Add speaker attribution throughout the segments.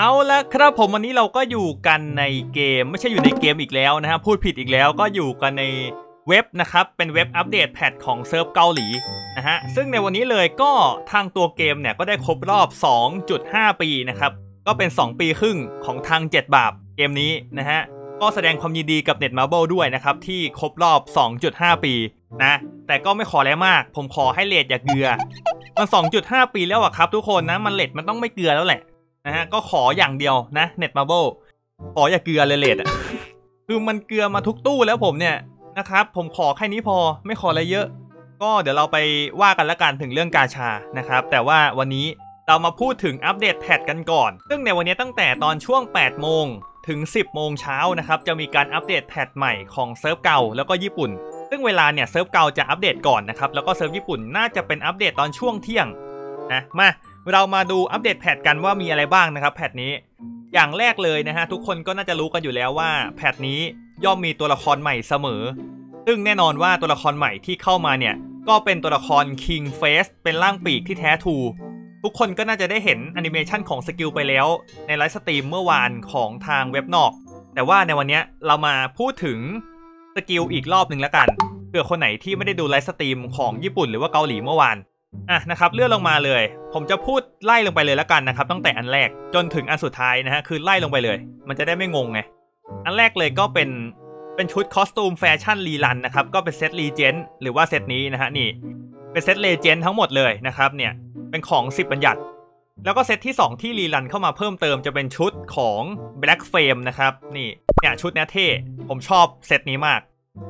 Speaker 1: เอาละครับผมวันนี้เราก็อยู่กันในเกม ไม่ใช่อยู่ในเกมอีกแล้วนะฮะพูดผิดอีกแล้วก็อยู่กันในเว็บนะครับ เป็นเว็บอัปเดตแพทของเซิร์ฟเกาหลีนะฮะซึ่งในวันนี้เลยก็ทางตัวเกมเนี่ยก็ได้ครบรอบ 2.5 ปีนะครับ ก็เป็น 2 ปีครึ่งของทาง 7 บาปเกมนี้นะฮะก็แสดงความยินดีกับ Net Marble ด้วยนะครับ ที่ครบรอบ 2.5 ปีนะแต่ก็ไม่ขอแล้วมาก ผมขอให้เลทอย่าเกลือมัน 2.5 ปีแล้วอะครับ ทุกคนนะมันเลทมันต้องไม่เกลือแล้วแหละ นะฮะก็ขออย่างเดียวนะ Net Marble ขออย่าเกลือเลยเลทอะคือมันเกลือมาทุกตู้แล้วผมเนี่ยนะครับ ผมขอแค่นี้พอไม่ขออะไรเยอะ ก็เดี๋ยวเราไปว่ากันละกันถึงเรื่องกาชานะครับ แต่ว่าวันนี้เรามาพูดถึงอัปเดตแพทกันก่อน ซึ่งในวันนี้ตั้งแต่ตอนช่วง 8 โมงถึง 10 โมงเช้านะครับ จะมีการอัปเดตแพทใหม่ของเซิร์ฟเก่าแล้วก็ญี่ปุ่น ซึ่งเวลาเนี่ยเซิร์ฟเก่าจะอัปเดตก่อนนะครับ แล้วก็เซิร์ฟญี่ปุ่นน่าจะเป็นอัปเดตตอนช่วงเที่ยงนะมา เรามาดูอัปเดต patch กันว่ามีอะไรบ้างนะครับ patch นี้ อย่างแรกเลยนะฮะทุกคนก็น่าจะรู้กันอยู่แล้วว่า patch นี้ย่อมมีตัวละครใหม่เสมอ ซึ่งแน่นอนว่าตัวละครใหม่ที่เข้ามาเนี่ยก็เป็นตัวละคร King Fes เป็นร่างปีกที่แท้ true ทุกคนก็น่าจะได้เห็นแอนิเมชันของสกิลไปแล้ว ในไลฟ์สตรีมเมื่อวานของทางเซิร์ฟนอก แต่ว่าในวันนี้เรามาพูดถึงสกิลอีกรอบหนึ่งแล้วกันเผื่อคนไหนที่ไม่ได้ดูไลฟ์สตรีมของญี่ปุ่นหรือว่าเกาหลีเมื่อวาน อะนะครับเลื่อนลงมาเลย ผมจะพูดไล่ลงไปเลยแล้วกันนะครับ ตั้งแต่อันแรกจนถึงอันสุดท้ายนะฮะคือไล่ลงไปเลย มันจะได้ไม่งงไงอันแรกเลยก็เป็นเป็นชุด costume แฟชั่น rerun นะครับก็เป็นเซต legend หรือว่าเซตนี้นะฮะนี่ เป็นเซต legend ทั้งหมดเลยนะครับเนี่ยเป็นของ 10บัญญัติ แล้วก็เซตที่ 2 ที่ rerun เข้ามาเพิ่มเติมจะเป็นชุดของ Black Flame นะครับนี่เนี่ยชุดเนี้ยเท่ผมชอบเซตนี้มาก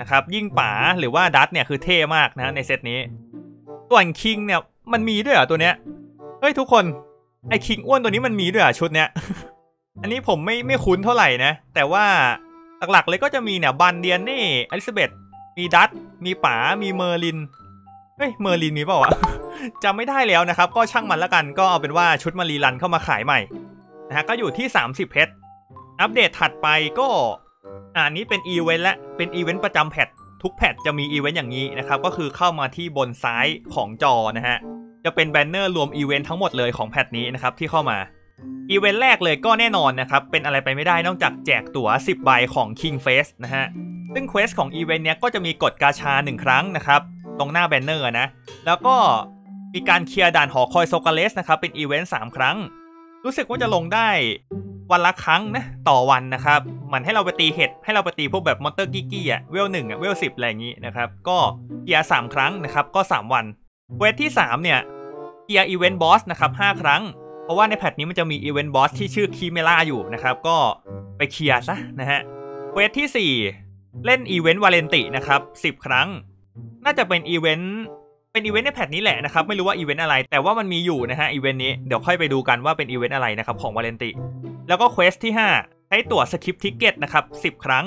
Speaker 1: นะครับยิ่งป๋าหรือว่าดัตเนี่ยคือเท่มากนะในเซตนี้ ส่วนคิงเนี่ยมันมีด้วยเหรอตัวเนี้ยเฮ้ยทุกคนไอคิงอ้วนตัวนี้มันมีด้วยเหรอชุดเนี้ยอันนี้ผมไม่ไม่คุ้นเท่าไหร่นะ แต่ว่าหลักๆเลยก็จะมีเนี่ยบันเดียนนี่อลิซาเบธมีดัตมีป๋ามีเมอร์ลินเฮ้ยเมอร์ลินมีเปล่าวะจำไม่ได้แล้วนะครับ ก็ช่างมันละกันก็เอาเป็นว่าชุดมา rerun เข้ามาขายใหม่นะฮะก็อยู่ที่ 30 เพชรอัปเดตถัดไปก็อันนี้เป็นอีเวนต์และเป็นอีเวนต์ประจำ patch ทุก patch จะมีอีเวนต์อย่างนี้นะครับก็คือเข้ามาที่บนซ้ายของจอนะฮะจะเป็น banner รวมอีเวนต์ทั้งหมดเลยของ patch นี้นะครับที่เข้ามาอีเวนต์แรกเลยก็แน่นอนนะครับ เป็นอะไรไปไม่ได้นอกจากแจกตั๋ว 10 ใบของ King Fes นะฮะ ซึ่ง quest ของอีเวนต์เนี้ยก็จะมีกดกาชา 1 ครั้งนะครับ ตรงหน้า banner นะ แล้วก็มีการ clear ด่านหอคอยโซกาเลสนะครับ เป็นอีเวนต์3ครั้ง รู้สึกว่าจะลงได้ วันละครั้งนะต่อวันนะครับเหมือนให้เราไปตีเห็ดให้เราไปตีพวกแบบ monster กีกี้อะ level หนึ่งอะ level สิบอะไรอย่างนี้นะครับก็ clear สามครั้งนะครับก็ 3 วัน quest ที่ 3 เนี่ย clear อีเวนต์บอสนะครับห้าครั้ง เพราะว่าใน patch นี้มันจะมีอีเวนต์บอสที่ชื่อคีเมล่าอยู่นะครับก็ไป clear ซะนะฮะเวทที่ 4 เล่นอีเวนต์วาเลนตินะครับ10 ครั้ง น่าจะเป็นอีเวนต์เป็นอีเวนต์ใน patch นี้แหละนะครับไม่รู้ว่าอีเวนต์อะไร แต่ว่ามันมีอยู่นะฮะอีเวนต์นี้เดี๋ยวค่อยไปดูกันว่าเป็นอีเวนต์อะไรนะครับของวาเลนติ แล้วก็ quest ที่ 5 ใช้ตั๋ว skip ticket นะครับ 10 ครั้ง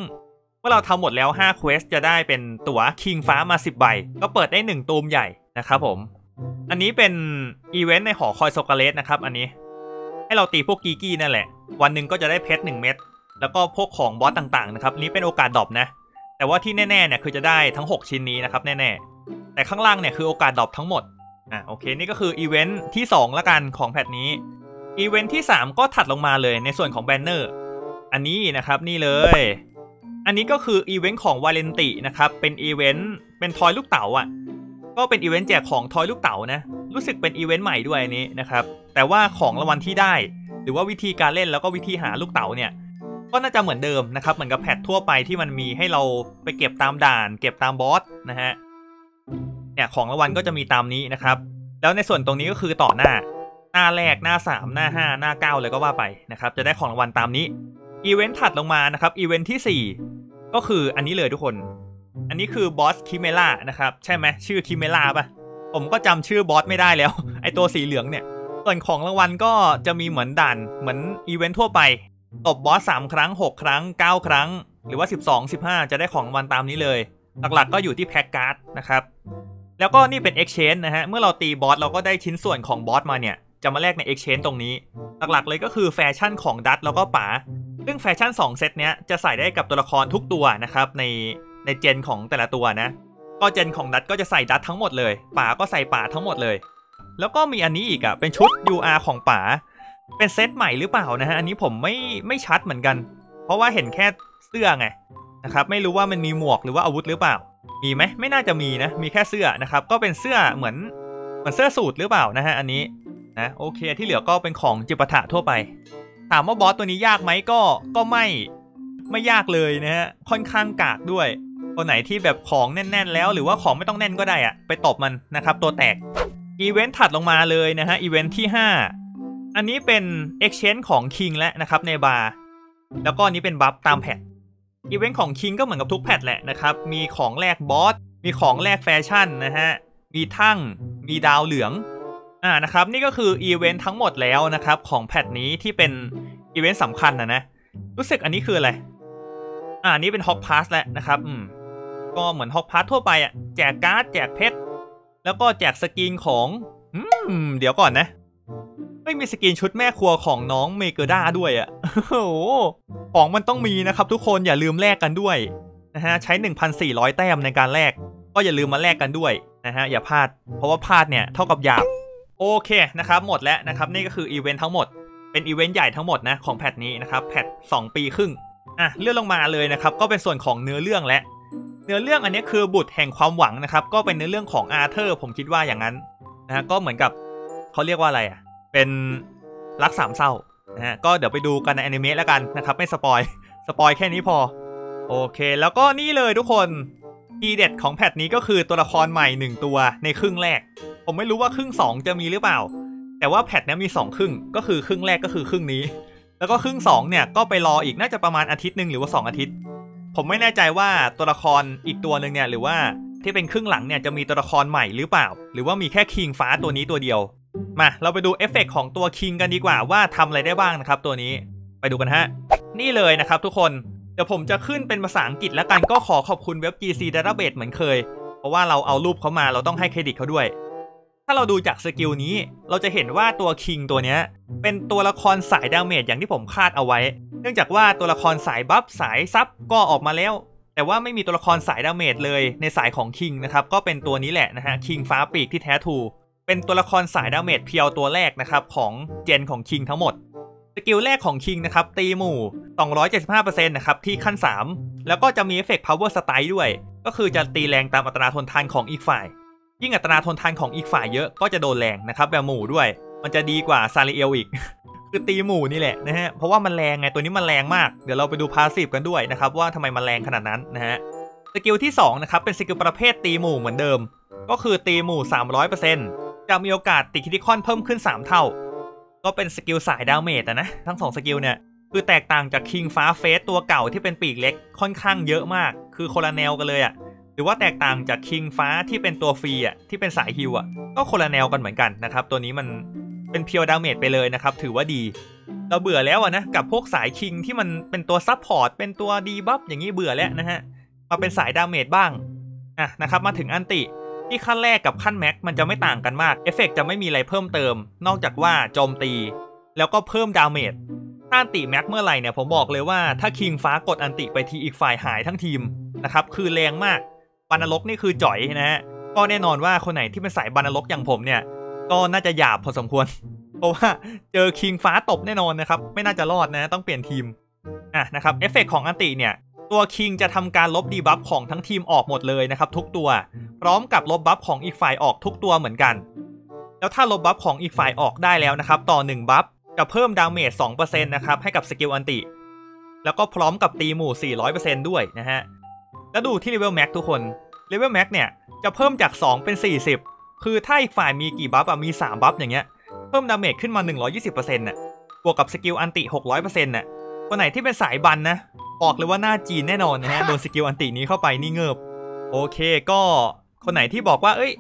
Speaker 1: เมื่อเราทำหมดแล้ว5 quest จะได้เป็นตั๋ว King Fes มา 10 ใบ ก็เปิดได้ 1 ตูมใหญ่นะครับผม อันนี้เป็นอีเวนต์ในหอคอยโซกาเลสนะครับ อันนี้ ให้เราตีพวกกีกี้นั่นแหละ วันหนึ่งก็จะได้เพชร1เม็ด แล้วก็พวกของบอสต่างๆนะครับ นี้เป็นโอกาส drop นะ แต่ว่าที่แน่ๆเนี่ยคือจะได้ทั้ง 6 ชิ้นนี้นะครับแน่ๆ แต่ข้างล่างเนี่ยคือโอกาส drop ทั้งหมด อะโอเค นี่ก็คืออีเวนต์ที่2ละกันของ patch นี้ อีเวนต์ที่ 3 ก็ถัดลงมาเลยในส่วนของ banner อันนี้นะครับนี่เลย อันนี้ก็คืออีเวนต์ของวาเลนตินะครับ เป็นอีเวนต์เป็นทอยลูกเต๋าอะ ก็เป็นอีเวนต์แจกของทอยลูกเต๋านะ รู้สึกเป็นอีเวนต์ใหม่ด้วยอันนี้นะครับ แต่ว่าของรางวัลที่ได้ หรือว่าวิธีการเล่นแล้วก็วิธีหาลูกเต๋าเนี่ย ก็น่าจะเหมือนเดิมนะครับ เหมือนกับ patch ทั่วไปที่มันมีให้เราไปเก็บตามด่าน เก็บตามบอสนะฮะ เนี่ยของรางวัลก็จะมีตามนี้นะครับ แล้วในส่วนตรงนี้ก็คือต่อหน้า หน้าแรกหน้า 3 หน้า 5 หน้า 9 เลยก็ว่าไปนะครับจะได้ของรางวัลตามนี้อีเวนต์ถัดลงมานะครับอีเวนต์ที่ 4 ก็คืออันนี้เลยทุกคน อันนี้คือบอสคิเมล่านะครับใช่ไหมชื่อคิเมล่าปะผมก็จำชื่อบอสไม่ได้แล้ว ไอตัวสีเหลืองเนี่ย ส่วนของรางวัลก็จะมีเหมือนด่านเหมือนอีเวนต์ทั่วไปตบบอส3ครั้ง 6 ครั้ง 9 ครั้ง หรือว่า 12 15 จะได้ของรางวัลตามนี้เลย หลักๆก็อยู่ที่แพ็กการ์ดนะครับแล้วก็นี่เป็น Exchange นะฮะเมื่อเราตีบอสเราก็ได้ชิ้นส่วนของบอสมาเนี่ย จะมาแลกใน Exchange ตรงนี้ หลักๆเลยก็คือแฟชั่นของดัตแล้วก็ป๋าซึ่งแฟชั่น 2 เซตเนี้ยจะใส่ได้กับตัวละครทุกตัวนะครับในใน gen ของแต่ละตัวนะ ก็ gen ของดัตก็จะใส่ดัตทั้งหมดเลยป๋าก็ใส่ป๋าทั้งหมดเลย แล้วก็มีอันนี้อีกอะ่ะเป็นชุด UR ของป๋าเป็นเซตใหม่หรือเปล่านะฮะอันนี้ผมไม่ไม่ชัดเหมือนกัน เพราะว่าเห็นแค่เสื้อไงนะครับไม่รู้ว่ามันมีหมวกหรือว่าอาวุธหรือเปล่า มีไหมไม่น่าจะมีนะมีแค่เสื้อนะครับก็เป็นเสื้อเหมือนเหมือนเสื้อสูทหรือเปล่านะฮะอันนี้ นะโอเค ที่เหลือก็เป็นของจิปาถะทั่วไป ถามว่าบอสตัวนี้ยากไหมก็ก็ไม่ไม่ยากเลยนะฮะค่อนข้างกากด้วยตัวไหนที่แบบของแน่น ๆ แล้ว หรือว่าของไม่ต้องแน่นก็ได้อะไปตบมันนะครับ ตัวแตกอีเวนต์ถัดลงมาเลยนะฮะอีเวนต์ที่ 5 อันนี้เป็น Exchange ของ King แล้วนะครับในบาร์แล้วก็อันนี้เป็น buff ตาม patch อีเวนต์ของ King ก็เหมือนกับทุก patch แหละนะครับ มีของแลกบอสมีของแลกแฟชั่นนะฮะมีทั่งมีดาวเหลือง อ่านะครับนี่ก็คืออีเวนต์ทั้งหมดแล้วนะครับของ patch นี้ที่เป็นอีเวนต์สำคัญนะนะรู้สึกอันนี้คืออะไรอ่านี่เป็น Hawk Pass แล้วนะครับอืมก็เหมือน Hawk Pass ทั่วไปอะแจกการ์ดแจกเพชรแล้วก็แจก skin ของอืมเดี๋ยวก่อนนะ ไม่มี skin ชุดแม่ครัวของน้องเมเกอร์ด้าด้วยอะ่ะโอ้ของมันต้องมีนะครับ ทุกคนอย่าลืมแลกกันด้วยนะฮะใช้ 1,400 แต้มในการแลกก็อย่าลืมมาแลกกันด้วยนะฮะอย่าพลาด เพราะว่าพลาดเนี่ยเท่ากับหยาบ โอเคนะครับหมดแล้วนะครับนี่ก็คืออีเวนต์ทั้งหมดเป็นอีเวนต์ใหญ่ทั้งหมดนะของ patch นี้นะครับ patch 2ปีครึ่งอะเลื่อนลงมาเลยนะครับก็เป็นส่วนของเนื้อเรื่องและ เนื้อเรื่องอันนี้คือบุตรแห่งความหวังนะครับก็เป็นเนื้อเรื่องของอาเธอร์ผมคิดว่าอย่างนั้นนะฮะก็เหมือนกับเขาเรียกว่าอะไรอะเป็นรักสามเศร้านะฮะก็เดี๋ยวไปดูกันในอนิเมะแล้วกันนะครับไม่ spoil spoil แค่นี้พอโอเค แล้วก็นี่เลยทุกคนทีเด็ดของ patch นี้ก็คือตัวละครใหม่หนึ่งตัวในครึ่งแรก ผมไม่รู้ว่าครึ่งสองจะมีหรือเปล่า แต่ว่า patch นี้มีสองครึ่ง ก็คือครึ่งแรกก็คือครึ่งนี้ แล้วก็ครึ่งสองเนี่ยก็ไปรออีกน่าจะประมาณอาทิตย์หนึ่งหรือว่าสองอาทิตย์ ผมไม่แน่ใจว่าตัวละครอีกตัวหนึ่งเนี่ยหรือว่าที่เป็นครึ่งหลังเนี่ยจะมีตัวละครใหม่หรือเปล่า หรือว่ามีแค่คิงฟ้าตัวนี้ตัวเดียว มาเราไปดูเอฟเฟกของตัวคิงกันดีกว่าว่าทำอะไรได้บ้างนะครับตัวนี้ไปดูกันฮะ นี่เลยนะครับทุกคนเดี๋ยวผมจะขึ้นเป็นภาษาอังกฤษแล้วกันก็ขอขอบคุณเว็บ GC Database เหมือนเคย เพราะว่าเราเอารูปเขามาเราต้องให้เครดิตเขาด้วย เราดูจาก skill นี้ เราจะเห็นว่าตัวคิงตัวเนี้ยเป็นตัวละครสาย damage อย่างที่ผมคาดเอาไว้ เนื่องจากว่าตัวละครสาย buff สาย sup ก็ออกมาแล้ว แต่ว่าไม่มีตัวละครสาย damage เลยในสายของคิงนะครับ ก็เป็นตัวนี้แหละนะฮะคิงฟ้าปีกที่แท้ true เป็นตัวละครสาย damage pure ตัวแรกนะครับของgen ของคิงทั้งหมด skill แรกของคิงนะครับตีหมู่ 275%นะครับที่ขั้น 3 แล้วก็จะมี effect power strike ด้วย ก็คือจะตีแรงตามอัตราทนทานของอีกฝ่าย ยิ่งอัตราทนทานของอีกฝ่ายเยอะก็จะโดนแรงนะครับแบบหมู่ด้วย มันจะดีกว่าซาริเอลอีก คือตีหมู่นี่แหละนะฮะ เพราะว่ามันแรงไงตัวนี้มันแรงมาก เดี๋ยวเราไปดู passive กันด้วยนะครับว่าทำไมมันแรงขนาดนั้นนะฮะ skill ที่2นะครับเป็น skill ประเภทตีหมู่เหมือนเดิม ก็คือตีหมู่ 300%จะมีโอกาสติด critical เพิ่มขึ้น 3 เท่า ก็เป็น skill สาย damage นะทั้งสอง skill เนี่ยคือแตกต่างจากคิงฟ้า Fes ตัวเก่าที่เป็นปีกเล็กค่อนข้างเยอะมาก คือคนละแนวกันเลยอะ่ะ หรือว่าแตกต่างจากคิงฟ้าที่เป็นตัวฟรีอะที่เป็นสายฮิวอะก็คนละแนวกันเหมือนกันนะครับ ตัวนี้มันเป็น pure damage ไปเลยนะครับ ถือว่าดีเราเบื่อแล้วอะนะกับพวกสายคิงที่มันเป็นตัว support เป็นตัว debuff อย่างนี้เบื่อแล้วนะฮะมาเป็นสาย damage บ้างอะนะครับมาถึง ulti ที่ขั้นแรกกับขั้น max มันจะไม่ต่างกันมากเอฟเฟกจะไม่มีอะไรเพิ่มเติม นอกจากว่าโจมตี แล้วก็เพิ่ม damage ถ้า ulti max เมื่อไหร่เนี่ยผมบอกเลยว่าถ้าคิงฟ้ากด ulti ไปทีอีกฝ่ายหายทั้งทีมนะครับคือแรงมาก บานรกนี่คือจ่อยนะฮะก็แน่นอนว่าคนไหนที่เป็นสายบานรกอย่างผมเนี่ย ก็น่าจะหยาบพอสมควร เพราะว่าเจอคิงฟ้าตบแน่นอนนะครับ ไม่น่าจะรอดนะ ต้องเปลี่ยนทีมอะนะครับเอฟเฟกของ ulti เนี่ย ตัวคิงจะทำการลบ debuff ของทั้งทีมออกหมดเลยนะครับ ทุกตัว พร้อมกับลบ buff ของอีกฝ่ายออกทุกตัวเหมือนกัน แล้วถ้าลบ buff ของอีกฝ่ายออกได้แล้วนะครับ ต่อ1 buff จะเพิ่ม damage 2%นะครับให้กับ skill ulti แล้วก็พร้อมกับตีหมู่ 400%ด้วยนะฮะ แล้วดูที่ level max ทุกคน level max เนี่ยจะเพิ่มจาก 2 เป็น 40 คือถ้าอีกฝ่ายมีกี่ buff อะมี 3 buff อย่างเงี้ยเพิ่ม damage ขึ้นมา 120%น่ะบวกกับ skill ulti 600%น่ะคนไหนที่เป็นสายบันนะบอกเลยว่าหน้าจีนแน่นอนนะฮะโดน skill ulti นี้เข้าไปนี่เงิบโอเคก็คนไหนที่บอกว่าเอ้ย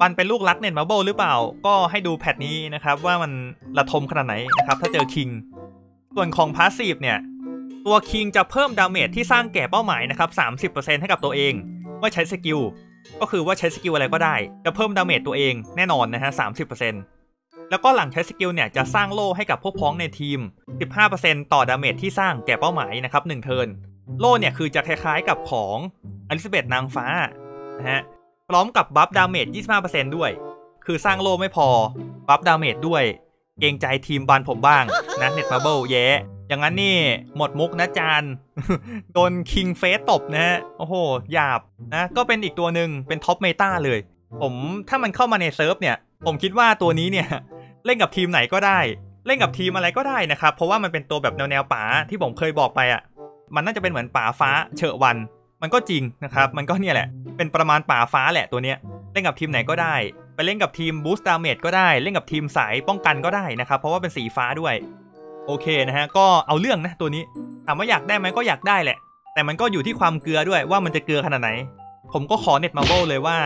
Speaker 1: บันเป็นลูกรัก Netmarble หรือเปล่า ก็ให้ดู patch นี้นะครับว่ามันระทมขนาดไหนนะครับถ้าเจอคิง ส่วนของ passive เนี่ย ตัวคิงจะเพิ่ม damage ที่สร้างแก่เป้าหมายนะครับ30%ให้กับตัวเองเมื่อใช้ skillก็คือว่าใช้ skill อะไรก็ได้ จะเพิ่ม damage ตัวเองแน่นอนนะฮะ30%แล้วก็หลังใช้ skill เนี่ยจะสร้างโล่ให้กับพวกพ้องในทีม 15%ต่อ damage ที่สร้างแก่เป้าหมายนะครับ1 turn โล่เนี่ยคือจะคล้ายๆกับของอลิซาเบธนางฟ้านะฮะพร้อมกับ buff damage 25%ด้วย คือสร้างโล่ไม่พอ buff damage ด้วย เกรงใจทีมบันผมบ้างนะ Netmarble แย่ อย่างนั้นนี่หมดมุกนะจานโดนคิง Fes ตบนะฮะโอ้โหหยาบนะก็เป็นอีกตัวหนึ่งเป็น top meta เลย ผมถ้ามันเข้ามาในเซิร์ฟเนี่ย ผมคิดว่าตัวนี้เนี่ย เล่นกับทีมไหนก็ได้ เล่นกับทีมอะไรก็ได้นะครับ เพราะว่ามันเป็นตัวแบบแนวแนวป๋าที่ผมเคยบอกไปอะ มันน่าจะเป็นเหมือนป๋าฟ้าเฉอะวัน มันก็จริงนะครับ มันก็เนี่ยแหละ เป็นประมาณป๋าฟ้าแหละตัวเนี้ยเล่นกับทีมไหนก็ได้ ไปเล่นกับทีม boost damage ก็ได้ เล่นกับทีมสายป้องกันก็ได้นะครับ เพราะว่าเป็นสีฟ้าด้วย โอเคนะฮะก็เอาเรื่องนะตัวนี้ถามว่าอยากได้ไหมก็อยากได้แหละ แต่มันก็อยู่ที่ความเกลือด้วยว่ามันจะเกลือขนาดไหน ผมก็ขอ Netmarble เลยว่า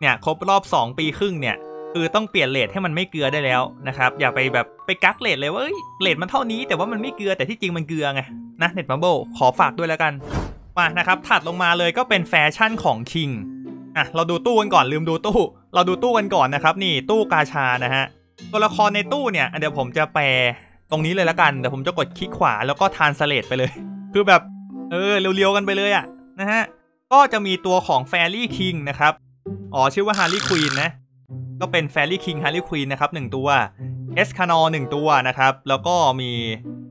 Speaker 1: เนี่ยครบรอบ 2 ปีครึ่งเนี่ยคือต้องเปลี่ยน rate ให้มันไม่เกลือได้แล้วนะครับอย่าไปแบบไปกัก rate เลยว่าเอ้ย rate มันเท่านี้แต่ว่ามันไม่เกลือแต่ที่จริงมันเกลือไงนะ Netmarble ขอฝากด้วยแล้วกันมานะครับถัดลงมาเลยก็เป็นแฟชั่นของคิงอะเราดูตู้กันก่อนลืมดูตู้ เราดูตู้กันก่อนนะครับ นี่ตู้กาชานะฮะตัวละครในตู้เนี่ยเดี๋ยวผมจะแปล ตรงนี้เลยละกันเดี๋ยวผมจะกดคลิกขวาแล้วก็ translate ไปเลย คือแบบ เออเรียวๆกันไปเลยอะนะฮะก็จะมีตัวของ Fairy King นะครับอ๋อชื่อว่า Harlequin นะก็เป็น Fairy King Harlequin นะครับหนึ่งตัวเอสคานอหนึ่งตัวนะครับแล้วก็มี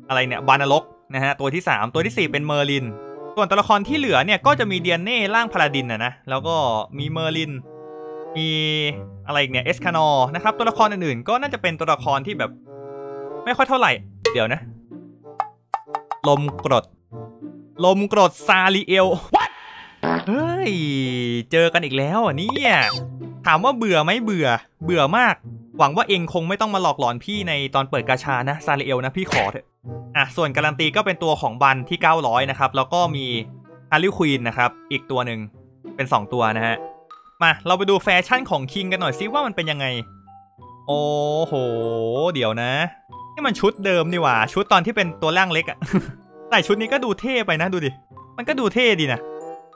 Speaker 1: อะไรเนี่ยบานล็อกนะฮะตัวที่ 3 ตัวที่ 4 เป็นเมอร์ลิน ส่วนตัวละครที่เหลือเนี่ยก็จะมีเดียนเน่ร่างพาราดินนะนะแล้วก็มีเมอร์ลินมีอะไรอีกเนี่ยเอสคานอร์ะครับตัวละครอื่นๆก็น่าจะเป็นตัวละครที่แบบ ไม่ค่อยเท่าไหร่ เดี๋ยวนะ ลมกรด ลมกรดซาลิเอลเฮ้ย เจอกันอีกแล้วอะเนี่ยถามว่าเบื่อไหมเบื่อ เบื่อมาก หวังว่าเองคงไม่ต้องมาหลอกหลอนพี่ในตอนเปิดกาชานะซาลิเอลนะพี่ขอเถอะอะส่วนการันตีก็เป็นตัวของบันที่ 900 นะครับ แล้วก็มีอาริควีนนะครับ อีกตัวหนึ่งเป็น 2 ตัวนะฮะ มาเราไปดูแฟชั่นของคิงกันหน่อยซิว่ามันเป็นยังไง โอ้โห เดี๋ยวนะ นี่มันชุดเดิมนี่หว่า ชุดตอนที่เป็นตัวร่างเล็กอะแต่ชุดนี้ก็ดูเท่ไปนะดูดิ มันก็ดูเท่ดีนะ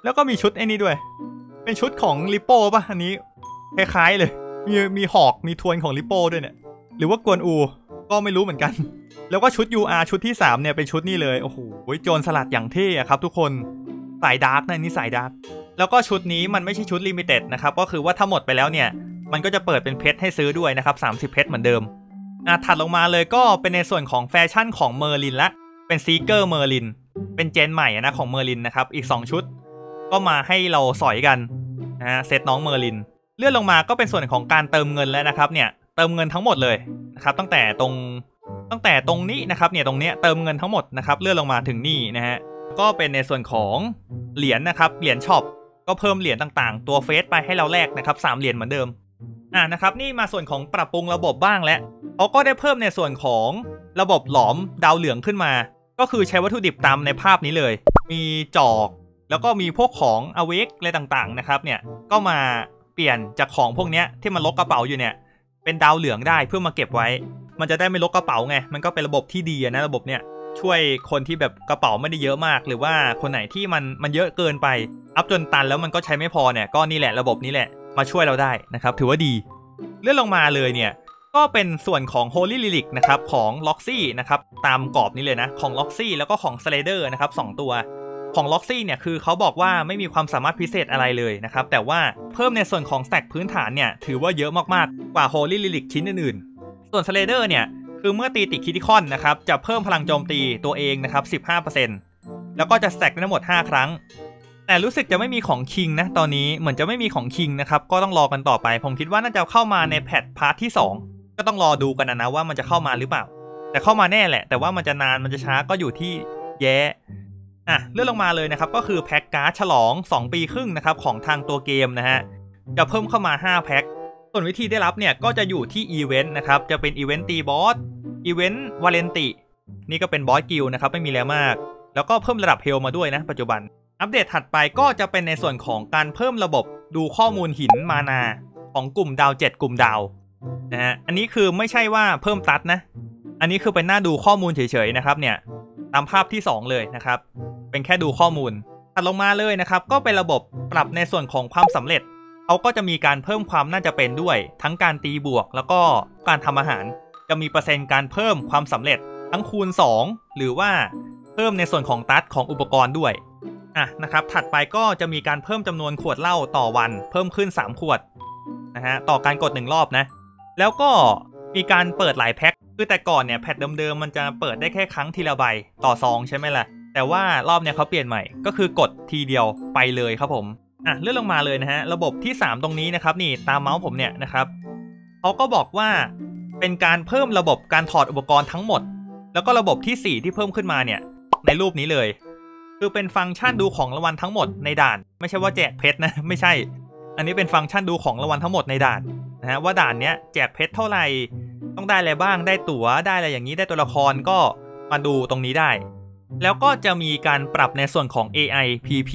Speaker 1: แล้วก็มีชุดไอ้นี้ด้วย เป็นชุดของลิโป้ป่ะอันนี้คล้ายๆเลย มีมีหอกมีทวนของลิโป้ด้วยเนี่ย หรือว่ากวนอู ก็ไม่รู้เหมือนกัน แล้วก็ชุด UR ชุดที่ 3 เนี่ยเป็นชุดนี้เลย โอ้โหโจรสลัดอย่างเท่อะครับ ทุกคน สาย dark นะนี่สาย dark แล้วก็ชุดนี้มันไม่ใช่ชุด limited นะครับ ก็คือว่าถ้าหมดไปแล้วเนี่ย มันก็จะเปิดเป็นเพชรให้ซื้อด้วยนะครับ30 เพชรเหมือนเดิม อะถัดลงมาเลยก็เป็นในส่วนของแฟชั่นของเมอร์ลินละ เป็น Seeker เมอร์ลิน เป็นเจนใหม่นะของเมอร์ลินนะครับ อีก 2 ชุด ก็มาให้เราสอยกันนะฮะเซตน้องเมอร์ลิน เลื่อนลงมาก็เป็นส่วนของการเติมเงินแล้วนะครับ เนี่ยเติมเงินทั้งหมดเลยนะครับ ตั้งแต่ตรงตั้งแต่ตรงนี้นะครับ เนี่ยตรงเนี้ยเติมเงินทั้งหมดนะครับเลื่อนลงมาถึงนี่นะฮะก็เป็นในส่วนของเหรียญนะครับเหรียญช็อปก็เพิ่มเหรียญต่างๆ ตัวเฟสไปให้เราแลกนะครับสามเหรียญเหมือนเดิม อ่านะครับนี่มาส่วนของปรับปรุงระบบบ้างแล้วเขาก็ได้เพิ่มในส่วนของระบบหลอมดาวเหลืองขึ้นมา ก็คือใช้วัตถุดิบตามในภาพนี้เลย มีจอก แล้วก็มีพวกของอเวกอะไรต่างๆนะครับเนี่ยก็มาเปลี่ยนจากของพวกนี้ที่มันลกกระเป๋าอยู่เนี่ย เป็นดาวเหลืองได้เพื่อมาเก็บไว้ มันจะได้ไม่ลกกระเป๋าไงมันก็เป็นระบบที่ดีนะระบบเนี่ยช่วยคนที่แบบกระเป๋าไม่ได้เยอะมาก หรือว่าคนไหนที่มันมันเยอะเกินไป อัพจนตันแล้วมันก็ใช้ไม่พอเนี่ยก็นี่แหละระบบนี้แหละ มาช่วยเราได้นะครับ ถือว่าดี เลื่อนลงมาเลยเนี่ย ก็เป็นส่วนของ Holy Relic นะครับ ของ l o x y นะครับ ตามกรอบนี้เลยนะ ของ l o x y แล้วก็ของ Slader นะครับ2ตัวของ l o x y เนี่ยคือเขาบอกว่าไม่มีความสามารถพิเศษอะไรเลยนะครับ แต่ว่าเพิ่มในส่วนของ stat พื้นฐานเนี่ย ถือว่าเยอะมากๆ กว่า Holy Relic ชิ้นอื่นๆ ส่วน Slader เนี่ย คือเมื่อตีติด critical นะครับ จะเพิ่มพลังโจมตีตัวเองนะครับ 15%แล้วก็จะ stack ทั้งหมด 5 ครั้ง แต่รู้สึกจะไม่มีของคิงนะตอนนี้เหมือนจะไม่มีของคิงนะครับก็ต้องรอกันต่อไป ผมคิดว่าน่าจะเข้ามาใน patch part ที่ 2 ก็ต้องรอดูกันนะนะว่ามันจะเข้ามาหรือเปล่า แต่เข้ามาแน่แหละ แต่ว่ามันจะนานมันจะช้าก็อยู่ที่แย้อะเลื่อนลงมาเลยนะครับก็คือแพ็กการ์ดฉลอง 2 ปีครึ่งนะครับของทางตัวเกมนะฮะจะเพิ่มเข้ามา 5 แพ็คส่วนวิธีได้รับเนี่ยก็จะอยู่ที่อีเวนต์นะครับจะเป็นอีเวนต์ตีบอสอีเวนต์วาเลนตินี่ก็เป็นบอสกิลด์นะครับไม่มีแล้วมาก แล้วก็เพิ่มระดับ hell มาด้วยนะปัจจุบัน อัปเดตถัดไปก็จะเป็นในส่วนของการเพิ่มระบบดูข้อมูลหินมานา ของกลุ่มดาว 7 กลุ่มดาวนะฮะอันนี้คือไม่ใช่ว่าเพิ่มตัดนะ อันนี้คือเป็นหน้าดูข้อมูลเฉยๆนะครับเนี่ยตามภาพที่ 2 เลยนะครับ เป็นแค่ดูข้อมูลถัดลงมาเลยนะครับ ก็เป็นระบบปรับในส่วนของความสำเร็จเขาก็จะมีการเพิ่มความน่าจะเป็นด้วย ทั้งการตีบวก แล้วก็การทำอาหาร จะมีเปอร์เซ็นต์การเพิ่มความสำเร็จ ทั้งคูณ 2 หรือว่าเพิ่มในส่วนของตัดของอุปกรณ์ด้วย อะนะครับถัดไปก็จะมีการเพิ่มจำนวนขวดเหล้าต่อวัน เพิ่มขึ้น 3 ขวดนะฮะต่อการกด 1 รอบนะ แล้วก็มีการเปิดหลายแพ็คคือแต่ก่อนเนี่ยแพทเดิมๆมันจะเปิดได้แค่ครั้งทีละใบต่อซองใช่ไหมล่ะ แต่ว่ารอบเนี่ยเขาเปลี่ยนใหม่ก็คือกดทีเดียวไปเลยครับผมอะเลื่อนลงมาเลยนะฮะระบบที่ 3 ตรงนี้นะครับนี่ตามเมาส์ผมเนี่ยนะครับเขาก็บอกว่าเป็นการเพิ่มระบบการถอดอุปกรณ์ทั้งหมด แล้วก็ระบบที่ 4 ที่เพิ่มขึ้นมาเนี่ยในรูปนี้เลย คือเป็นฟังก์ชันดูของรางวัลทั้งหมดในด่าน ไม่ใช่ว่าแจกเพชรนะไม่ใช่ อันนี้เป็นฟังก์ชันดูของรางวัลทั้งหมดในด่านนะฮะว่าด่านเนี้ยแจกเพชรเท่าไหร่ต้องได้อะไรบ้างได้ตั๋วได้อะไรอย่างนี้ได้ตัวละครก็มาดูตรงนี้ได้ แล้วก็จะมีการปรับในส่วนของ AI PP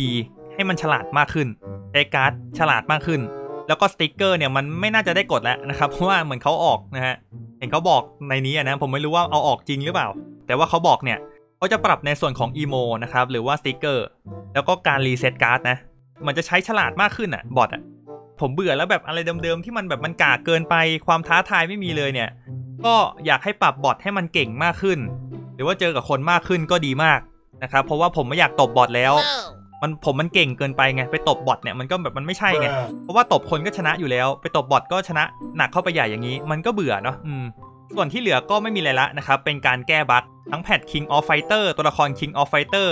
Speaker 1: ให้มันฉลาดมากขึ้นใช้การ์ดฉลาดมากขึ้น แล้วก็สติกเกอร์เนี่ยมันไม่น่าจะได้กดแล้วนะครับเพราะว่าเหมือนเขาออกนะฮะเห็นเขาบอกในนี้อะนะผมไม่รู้ว่าเอาออกจริงหรือเปล่า แต่ว่าเขาบอกเนี่ย เขาจะปรับในส่วนของ emo นะครับ หรือว่าสติกเกอร์ แล้วก็การรีเซ็ตการ์ดนะ มันจะใช้ฉลาดมากขึ้นอะ บอทอะ ผมเบื่อแล้วแบบอะไรเดิมๆ ที่มันแบบมันกากเกินไป ความท้าทายไม่มีเลยเนี่ย ก็อยากให้ปรับบอทให้มันเก่งมากขึ้น หรือว่าเจอกับคนมากขึ้นก็ดีมากนะครับ เพราะว่าผมไม่อยากตบบอทแล้ว มันผมมันเก่งเกินไปไง ไปตบบอทเนี่ยมันก็แบบมันไม่ใช่ไง เพราะว่าตบคนก็ชนะอยู่แล้ว ไปตบบอทก็ชนะหนักเข้าไปใหญ่อย่างนี้ มันก็เบื่อเนาะ อืม ส่วนที่เหลือก็ไม่มีอะไรละนะครับ เป็นการแก้บั๊กทั้งแพท King of Fighter ตัวละคร King of Fighter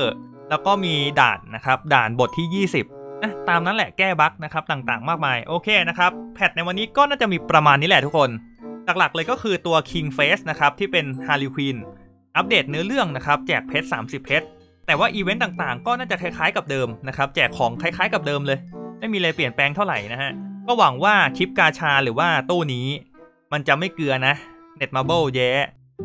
Speaker 1: แล้วก็มีด่านนะครับด่านบทที่ 20นะตามนั้นแหละแก้บั๊กนะครับต่างๆ มากมายโอเคนะครับแพทในวันนี้ก็น่าจะมีประมาณนี้แหละทุกคนหลักๆเลยก็คือตัว King Face นะครับที่เป็น Harley Quinn อัปเดตเนื้อเรื่องนะครับแจกเพชร30 เพชรแต่ว่าอีเวนต์ต่างๆ ก็น่าจะคล้ายๆกับเดิมนะครับแจกของคล้ายๆกับเดิมเลย ไม่มีอะไรเปลี่ยนแปลงเท่าไหร่นะฮะก็หวังว่าคลิปกาชาหรือว่าตู้นี้ มันจะไม่เกลือนะ เน็ตมาเบิลแย่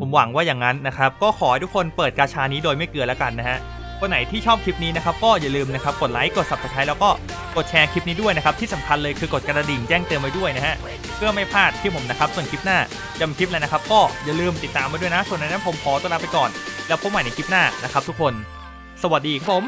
Speaker 1: ผมหวังว่าอย่างนั้นนะครับ ก็ขอให้ทุกคนเปิดกาชานี้โดยไม่เกลือแล้วกันนะฮะคนไหนที่ชอบคลิปนี้นะครับก็อย่าลืมนะครับกดไลค์กด subscribe แล้วก็กดแชร์คลิปนี้ด้วยนะครับที่สำคัญเลยคือกดกระดิ่งแจ้งเตือนไว้ด้วยนะฮะเพื่อไม่พลาดที่ผมนะครับส่วนคลิปหน้าจะมีคลิปอะไรนะครับ ก็อย่าลืมติดตามมาด้วยนะ ส่วนในนั้นผมขอตัวลาไปก่อน แล้วพบใหม่ในคลิปหน้านะครับทุกคน สวัสดีครับผม